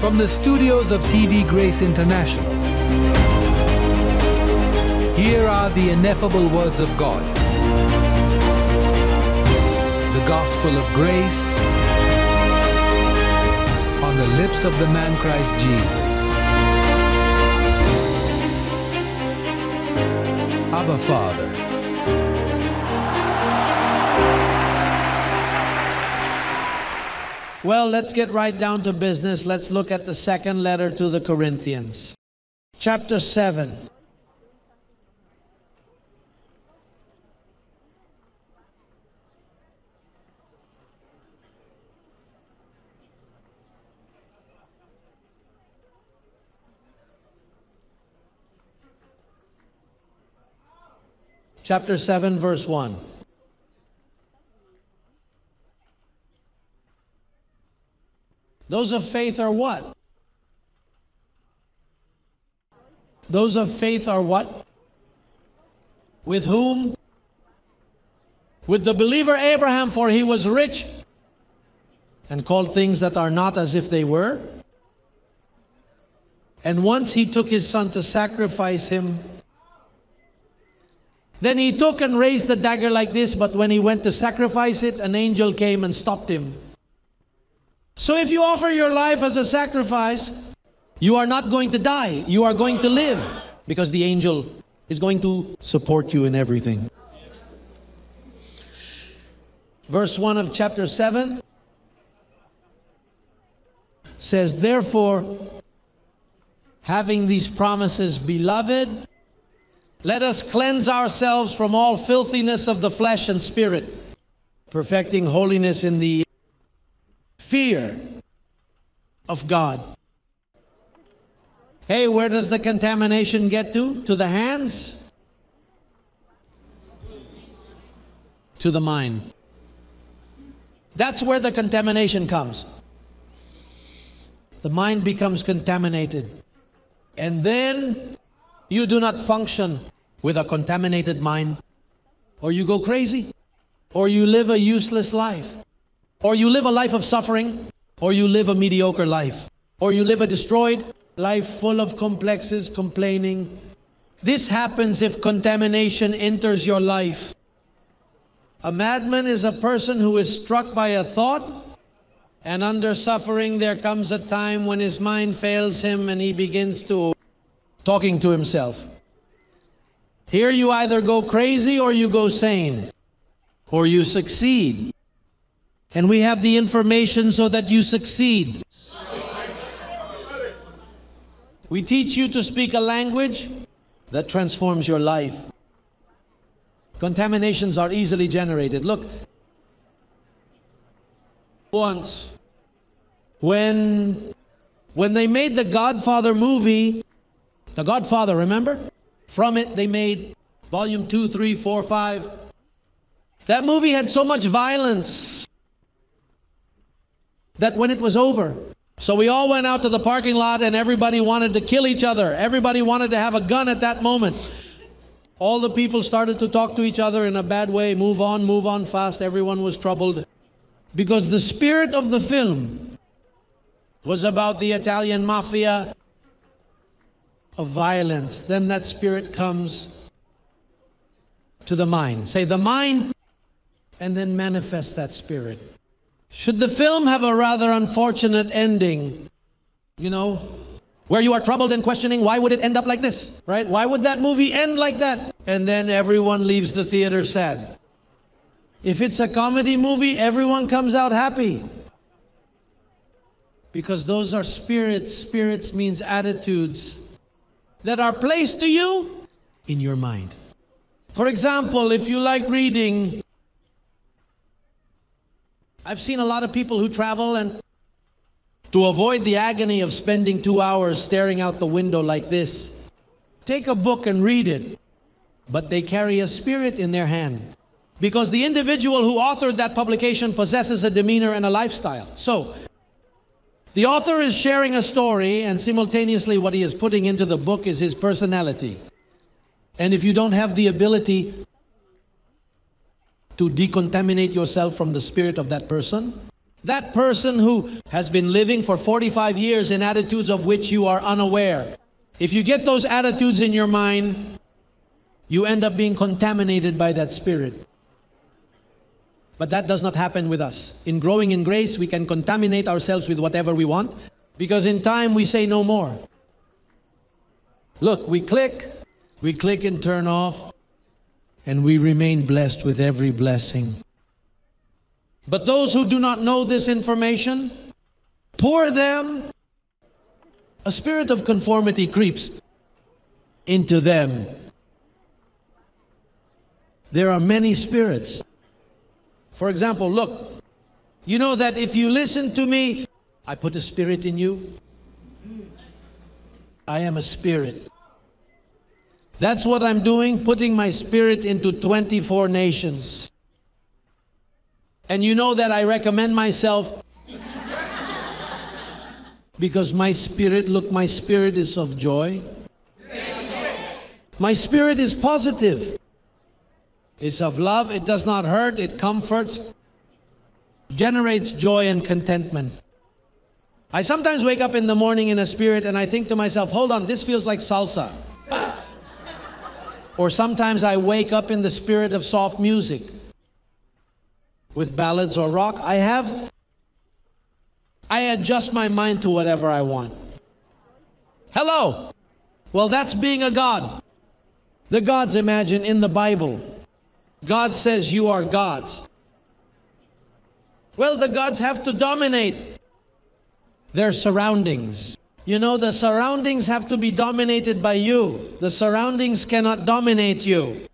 From the studios of TV Grace International, here are the ineffable words of God. The gospel of grace on the lips of the man Christ Jesus. Abba Father. Well, let's get right down to business. Let's look at the second letter to the Corinthians. Chapter 7. Chapter 7, verse 1. Those of faith are what? Those of faith are what? With whom? With the believer Abraham, for he was rich and called things that are not as if they were. And once he took his son to sacrifice him, then he took and raised the dagger like this, but when he went to sacrifice it, an angel came and stopped him. So if you offer your life as a sacrifice, you are not going to die. You are going to live because the angel is going to support you in everything. Verse 1 of chapter 7 says, Therefore, having these promises, beloved, let us cleanse ourselves from all filthiness of the flesh and spirit, perfecting holiness in the fear of God. Hey, where does the contamination get to? To the hands? To the mind. That's where the contamination comes. The mind becomes contaminated. And then you do not function with a contaminated mind, or you go crazy, or you live a useless life. Or you live a life of suffering, or you live a mediocre life, or you live a destroyed life full of complexes, complaining. This happens if contamination enters your life. A madman is a person who is struck by a thought, and under suffering, there comes a time when his mind fails him and he begins to talking to himself. Here you either go crazy or you go sane, or you succeed. And we have the information so that you succeed. We teach you to speak a language that transforms your life. Contaminations are easily generated. Look, once when when they made the Godfather movie, The Godfather, remember? From it they made volume 2, 3, 4, 5. That movie had so much violence that when it was over, so we all went out to the parking lot and everybody wanted to kill each other. Everybody wanted to have a gun at that moment. All the people started to talk to each other in a bad way, move on, move on fast. Everyone was troubled. Because the spirit of the film was about the Italian mafia of violence. Then that spirit comes to the mind. Say the mind, and then manifest that spirit. Should the film have a rather unfortunate ending, you know, where you are troubled and questioning why would it end up like this, right? Why would that movie end like that? And then everyone leaves the theater sad. If it's a comedy movie, everyone comes out happy. Because those are spirits. Spirits means attitudes that are placed to you in your mind. For example, if you like reading I've seen a lot of people who travel and to avoid the agony of spending two hours staring out the window like this, take a book and read it. But they carry a spirit in their hand. Because the individual who authored that publication possesses a demeanor and a lifestyle. So, the author is sharing a story, and simultaneously, what he is putting into the book is his personality. And if you don't have the ability to decontaminate yourself from the spirit of that person, That person who has been living for 45 years in attitudes of which you are unaware. If you get those attitudes in your mind, you end up being contaminated by that spirit. But that does not happen with us. In growing in grace, we can contaminate ourselves with whatever we want because in time we say no more. Look, we click, we click and turn off, and we remain blessed with every blessing. But those who do not know this information, pour them, a spirit of conformity creeps into them. There are many spirits. For example, look, you know that if you listen to me, I put a spirit in you. I am a spirit. That's what I'm doing, putting my spirit into 24 nations. And you know that I recommend myself because my spirit, look, my spirit is of joy. My spirit is positive. It's of love. It does not hurt. It comforts, generates joy and contentment. I sometimes wake up in the morning in a spirit and I think to myself, hold on, this feels like salsa. Or sometimes I wake up in the spirit of soft music with ballads or rock. I have, I adjust my mind to whatever I want. Hello. Well, that's being a God. The gods imagine in the Bible. God says you are gods. Well, the gods have to dominate their surroundings. You know, the surroundings have to be dominated by you. The surroundings cannot dominate you.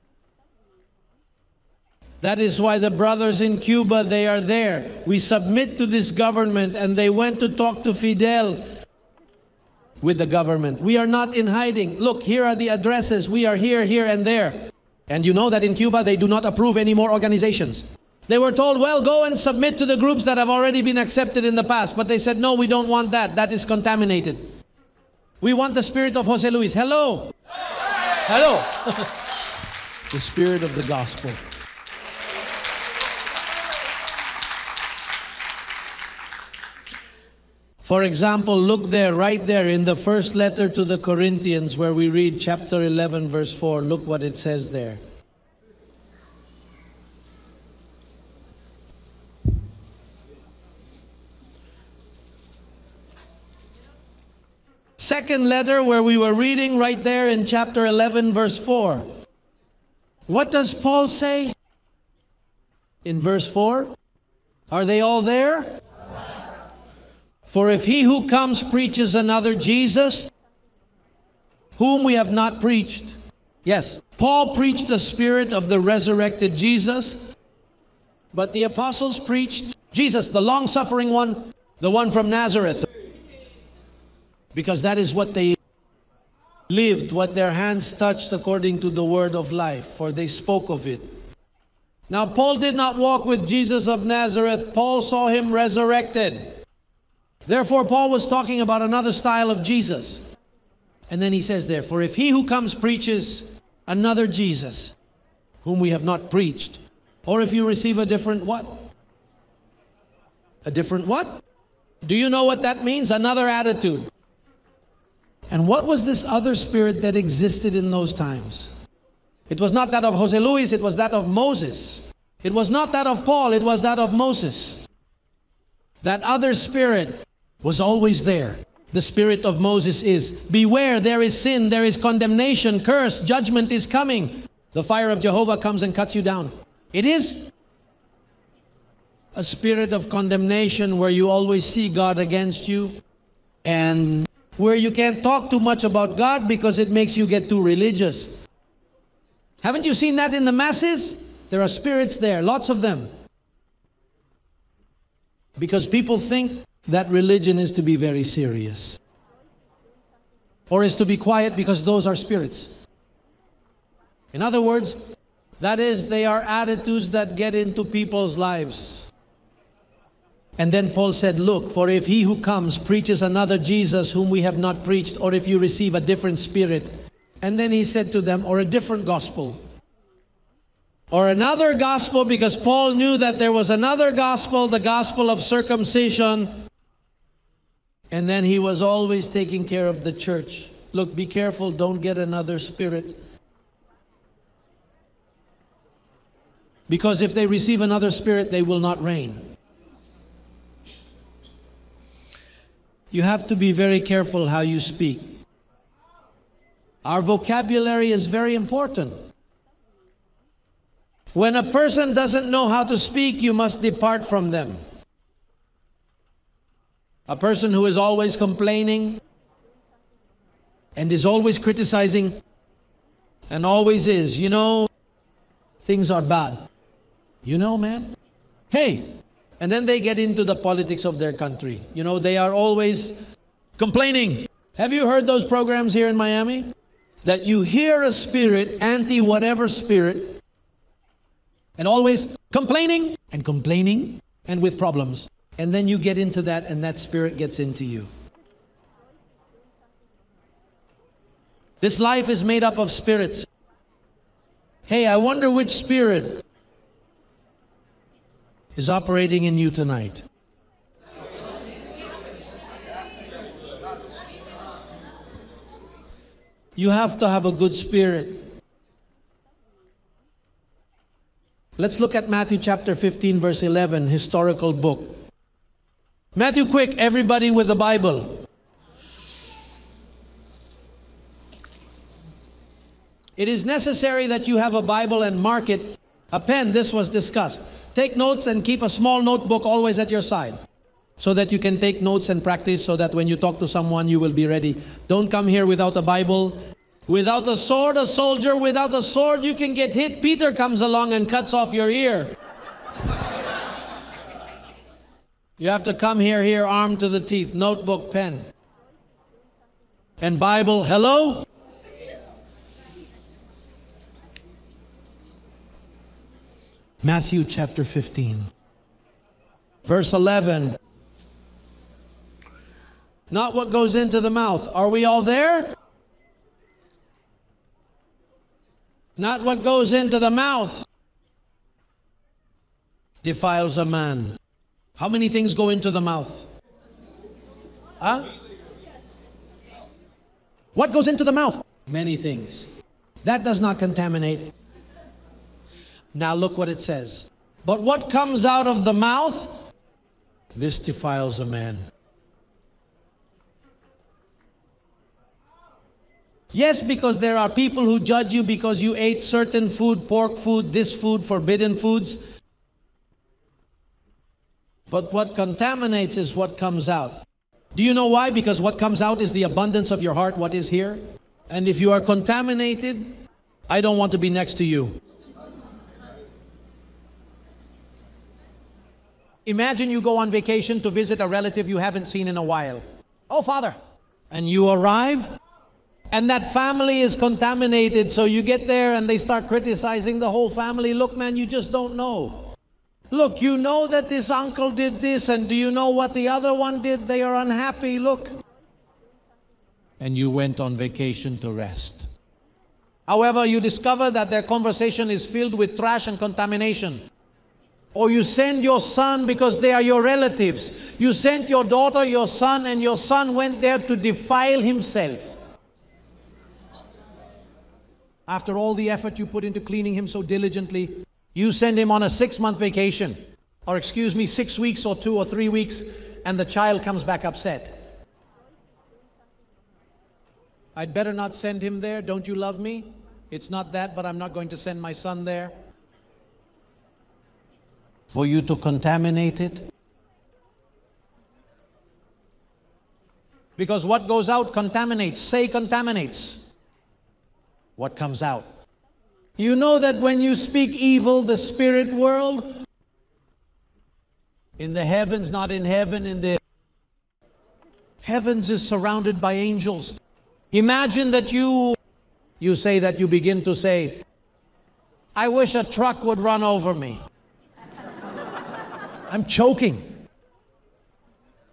That is why the brothers in Cuba, they are there. We submit to this government and they went to talk to Fidel with the government. We are not in hiding. Look, here are the addresses. We are here, here, and there. And you know that in Cuba, they do not approve any more organizations. They were told, well, go and submit to the groups that have already been accepted in the past. But they said, no, we don't want that. That is contaminated. We want the spirit of Jose Luis. Hello. Hello. the spirit of the gospel. For example, look there, right there in the first letter to the Corinthians, where we read chapter 11, verse 4. Look what it says there. Second letter, where we were reading right there in chapter 11, verse 4. What does Paul say in verse 4? Are they all there? For if he who comes preaches another Jesus, whom we have not preached. Yes, Paul preached the spirit of the resurrected Jesus, but the apostles preached Jesus, the long suffering one, the one from Nazareth. Because that is what they lived, what their hands touched according to the word of life, for they spoke of it. Now, Paul did not walk with Jesus of Nazareth, Paul saw him resurrected. Therefore, Paul was talking about another style of Jesus. And then he says, Therefore, if he who comes preaches another Jesus, whom we have not preached, or if you receive a different what? A different what? Do you know what that means? Another attitude. And what was this other spirit that existed in those times? It was not that of Jose Luis, it was that of Moses. It was not that of Paul, it was that of Moses. That other spirit was always there. The spirit of Moses is Beware, there is sin, there is condemnation, curse, judgment is coming. The fire of Jehovah comes and cuts you down. It is a spirit of condemnation where you always see God against you and where you can't talk too much about God because it makes you get too religious. Haven't you seen that in the masses? There are spirits there, lots of them. Because people think that religion is to be very serious. Or is to be quiet because those are spirits. In other words, that is, they are attitudes that get into people's lives. And then Paul said, Look, for if he who comes preaches another Jesus whom we have not preached, or if you receive a different spirit, and then he said to them, or a different gospel, or another gospel because Paul knew that there was another gospel, the gospel of circumcision. And then he was always taking care of the church. Look, be careful, don't get another spirit. Because if they receive another spirit, they will not reign. You have to be very careful how you speak. Our vocabulary is very important. When a person doesn't know how to speak, you must depart from them. A person who is always complaining and is always criticizing and always is, you know, things are bad. You know, man? Hey! And then they get into the politics of their country. You know, they are always complaining. Have you heard those programs here in Miami? That you hear a spirit, anti whatever spirit, and always complaining and complaining and with problems. And then you get into that, and that spirit gets into you. This life is made up of spirits. Hey, I wonder which spirit is operating in you tonight. You have to have a good spirit. Let's look at Matthew chapter 15, verse 11, historical book. Matthew, quick, everybody with the Bible. It is necessary that you have a Bible and mark it, a pen. This was discussed. Take notes and keep a small notebook always at your side so that you can take notes and practice so that when you talk to someone, you will be ready. Don't come here without a Bible Without a sword, a soldier, without a sword, you can get hit. Peter comes along and cuts off your ear. You have to come here, here, armed to the teeth, notebook, pen, and Bible. Hello? Matthew chapter 15, verse 11. Not what goes into the mouth. Are we all there? Not what goes into the mouth defiles a man. How many things go into the mouth? Huh? What goes into the mouth? Many things. That does not contaminate. Now look what it says. But what comes out of the mouth, this defiles a man. Yes, because there are people who judge you because you ate certain food, pork food, this food, forbidden foods. But what contaminates is what comes out. Do you know why? Because what comes out is the abundance of your heart, what is here. And if you are contaminated, I don't want to be next to you. Imagine you go on vacation to visit a relative you haven't seen in a while. Oh, Father. And you arrive, and that family is contaminated. So you get there and they start criticizing the whole family. Look, man, you just don't know. Look, you know that this uncle did this, and do you know what the other one did? They are unhappy. Look. And you went on vacation to rest. However, you discover that their conversation is filled with trash and contamination. Or you send your son because they are your relatives. You sent your daughter, your son, and your son went there to defile himself. After all the effort you put into cleaning him so diligently, you send him on a six month vacation, or excuse me, six weeks or two or three weeks, and the child comes back upset. I'd better not send him there. Don't you love me? It's not that, but I'm not going to send my son there. For you to contaminate it? Because what goes out contaminates. Say contaminates what comes out. You know that when you speak evil, the spirit world, in the heavens, not in heaven, in the heavens is surrounded by angels. Imagine that you, you say that you begin to say, I wish a truck would run over me. I'm choking.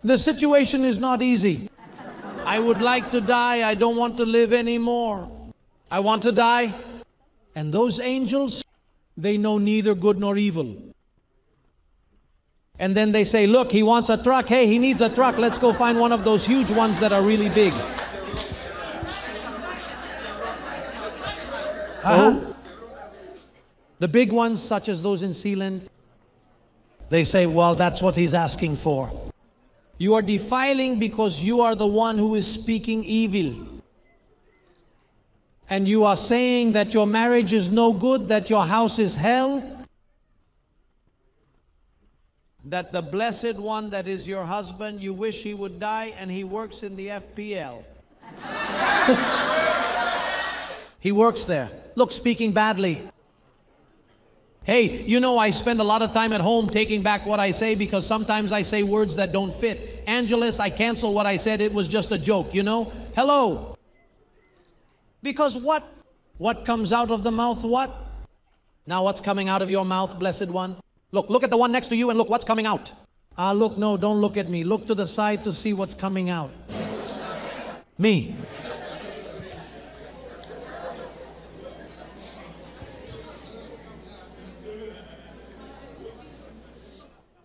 The situation is not easy. I would like to die. I don't want to live anymore. I want to die. And those angels they know neither good nor evil. And then they say, Look, he wants a truck. Hey, he needs a truck. Let's go find one of those huge ones that are really big. Oh, the big ones, such as those in Sealand, they say, Well, that's what he's asking for. You are defiling because you are the one who is speaking evil. And you are saying that your marriage is no good, that your house is hell, that the blessed one that is your husband, you wish he would die, and he works in the FPL. he works there. Look, speaking badly. Hey, you know, I spend a lot of time at home taking back what I say because sometimes I say words that don't fit. Angelus, I cancel what I said. It was just a joke, you know? Hello. Because what? What comes out of the mouth? What? Now, what's coming out of your mouth, blessed one? Look, look at the one next to you and look what's coming out. Ah, look, no, don't look at me. Look to the side to see what's coming out. Me.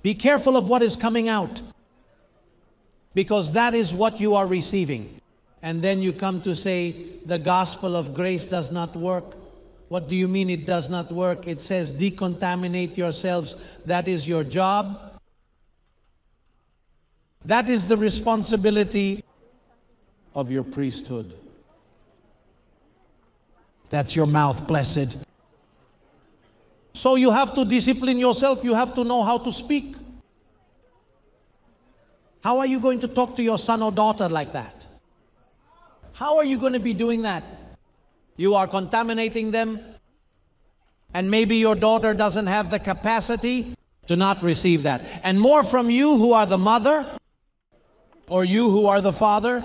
Be careful of what is coming out because that is what you are receiving. And then you come to say the gospel of grace does not work. What do you mean it does not work? It says decontaminate yourselves. That is your job. That is the responsibility of your priesthood. That's your mouth, blessed. So you have to discipline yourself. You have to know how to speak. How are you going to talk to your son or daughter like that? How are you going to be doing that? You are contaminating them, and maybe your daughter doesn't have the capacity to not receive that. And more from you who are the mother, or you who are the father,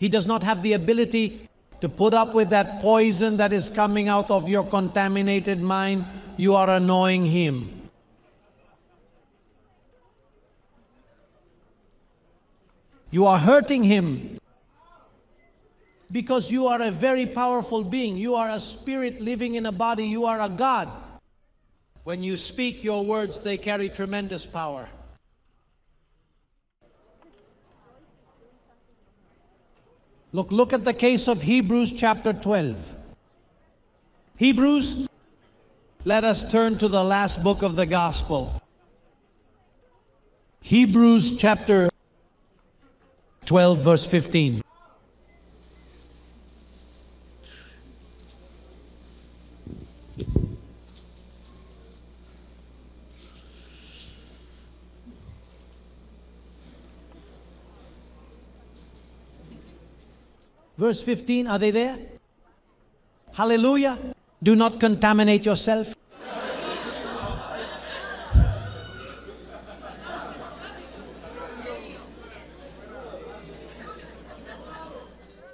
he does not have the ability to put up with that poison that is coming out of your contaminated mind. You are annoying him. You are hurting him because you are a very powerful being. You are a spirit living in a body. You are a God. When you speak your words, they carry tremendous power. Look, look at the case of Hebrews chapter 12. Hebrews, let us turn to the last book of the gospel. Hebrews chapter 12, verse 15. Verse 15, are they there? Hallelujah. Do not contaminate yourself.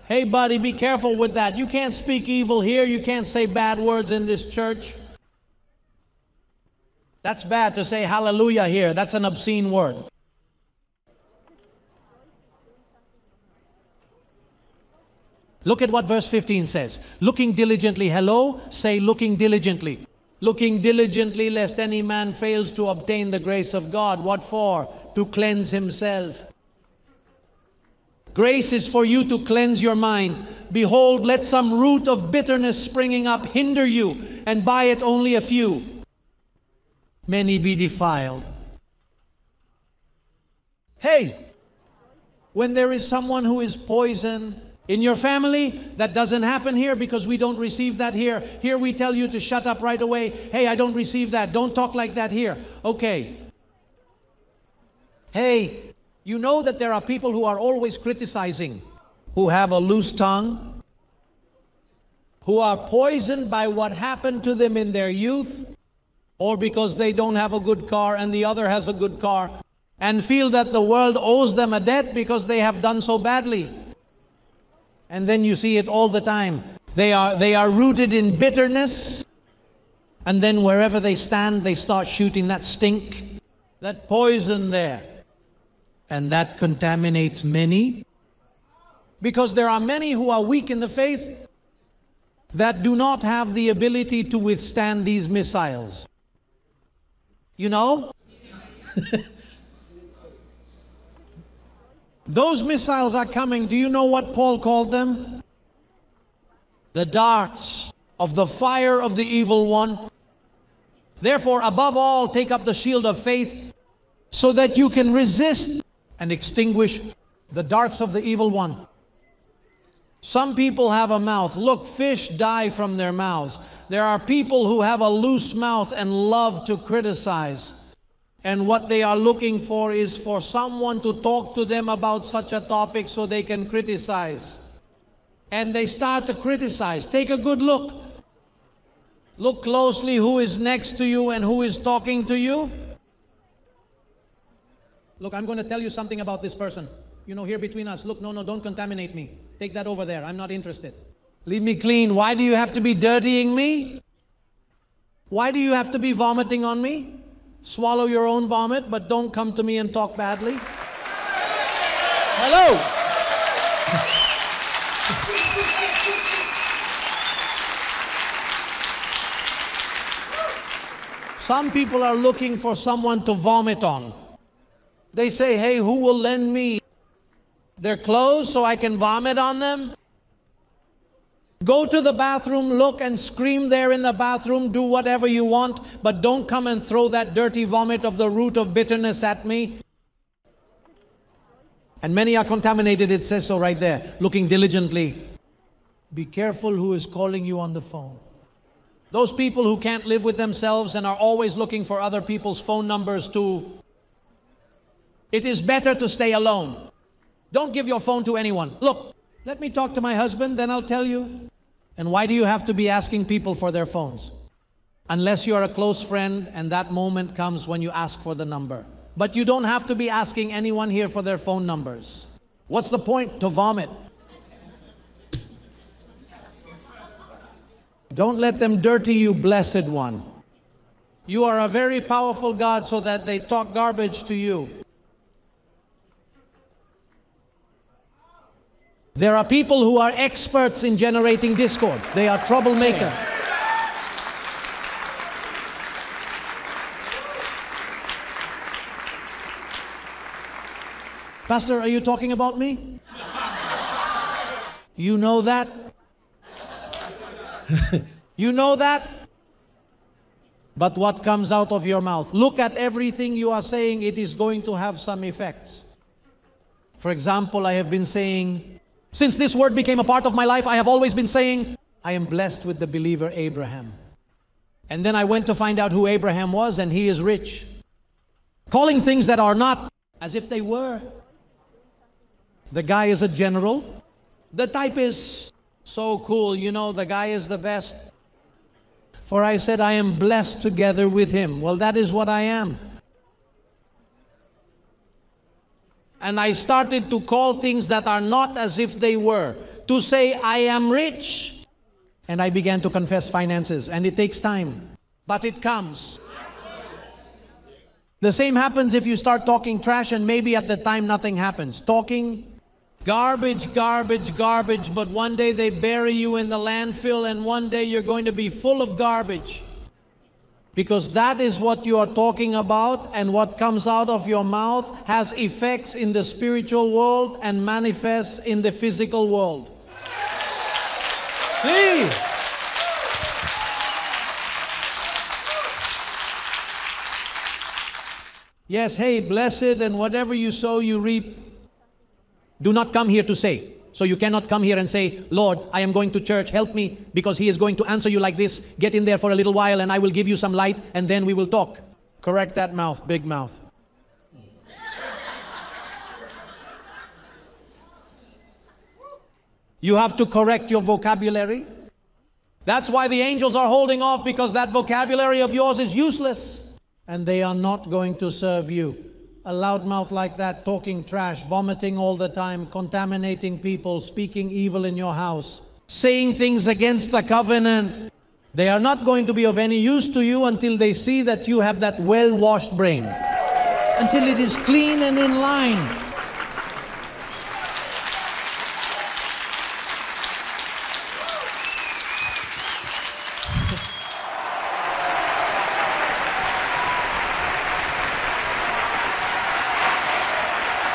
Hey, buddy, be careful with that. You can't speak evil here. You can't say bad words in this church. That's bad to say hallelujah here. That's an obscene word. Look at what verse 15 says. Looking diligently, hello, say looking diligently. Looking diligently, lest any man fails to obtain the grace of God. What for? To cleanse himself. Grace is for you to cleanse your mind. Behold, let some root of bitterness springing up hinder you, and by it only a few. Many be defiled. Hey, when there is someone who is poisoned, in your family, that doesn't happen here because we don't receive that here. Here we tell you to shut up right away. Hey, I don't receive that. Don't talk like that here. Okay. Hey, you know that there are people who are always criticizing, who have a loose tongue, who are poisoned by what happened to them in their youth, or because they don't have a good car and the other has a good car, and feel that the world owes them a debt because they have done so badly. And then you see it all the time. They are, they are rooted in bitterness. And then wherever they stand, they start shooting that stink, that poison there. And that contaminates many. Because there are many who are weak in the faith. that do not have the ability to withstand these missiles. You know? Those missiles are coming. Do you know what Paul called them? The darts of the fire of the evil one. Therefore, above all, take up the shield of faith so that you can resist and extinguish the darts of the evil one. Some people have a mouth. Look, fish die from their mouths. There are people who have a loose mouth and love to criticize. And what they are looking for is for someone to talk to them about such a topic so they can criticize. And they start to criticize. Take a good look. Look closely who is next to you and who is talking to you. Look, I'm going to tell you something about this person. You know, here between us. Look, no, no, don't contaminate me. Take that over there. I'm not interested. Leave me clean. Why do you have to be dirtying me? Why do you have to be vomiting on me? Swallow your own vomit, but don't come to me and talk badly. Hello. Some people are looking for someone to vomit on. They say, hey, who will lend me their clothes so I can vomit on them? Go to the bathroom, look and scream there in the bathroom, do whatever you want, but don't come and throw that dirty vomit of the root of bitterness at me. And many are contaminated, it says so right there, looking diligently. Be careful who is calling you on the phone. Those people who can't live with themselves and are always looking for other people's phone numbers to. It is better to stay alone. Don't give your phone to anyone. Look, let me talk to my husband, then I'll tell you. And why do you have to be asking people for their phones? Unless you're a close friend and that moment comes when you ask for the number. But you don't have to be asking anyone here for their phone numbers. What's the point? To vomit. Don't let them dirty you, blessed one. You are a very powerful God so that they talk garbage to you. There are people who are experts in generating discord. They are troublemaker. Pastor, are you talking about me? You know that? you know that? But what comes out of your mouth? Look at everything you are saying, it is going to have some effects. For example, I have been saying, since this word became a part of my life, I have always been saying, I am blessed with the believer Abraham. And then I went to find out who Abraham was, and he is rich. Calling things that are not as if they were. The guy is a general. The type is so cool, you know, the guy is the best. For I said, I am blessed together with him. Well, that is what I am. And I started to call things that are not as if they were. To say, I am rich. And I began to confess finances, and it takes time, but it comes. The same happens if you start talking trash, and maybe at the time nothing happens. Talking garbage, garbage, garbage, but one day they bury you in the landfill, and one day you're going to be full of garbage. Because that is what you are talking about, and what comes out of your mouth has effects in the spiritual world and manifests in the physical world. Please. Yes, hey, blessed, and whatever you sow, you reap. Do not come here to say. So you cannot come here and say, Lord, I am going to church, help me, because He is going to answer you like this. Get in there for a little while and I will give you some light and then we will talk. Correct that mouth, big mouth. You have to correct your vocabulary. That's why the angels are holding off because that vocabulary of yours is useless and they are not going to serve you a loudmouth like that, talking trash, vomiting all the time, contaminating people, speaking evil in your house, saying things against the covenant, they are not going to be of any use to you until they see that you have that well washed brain, until it is clean and in line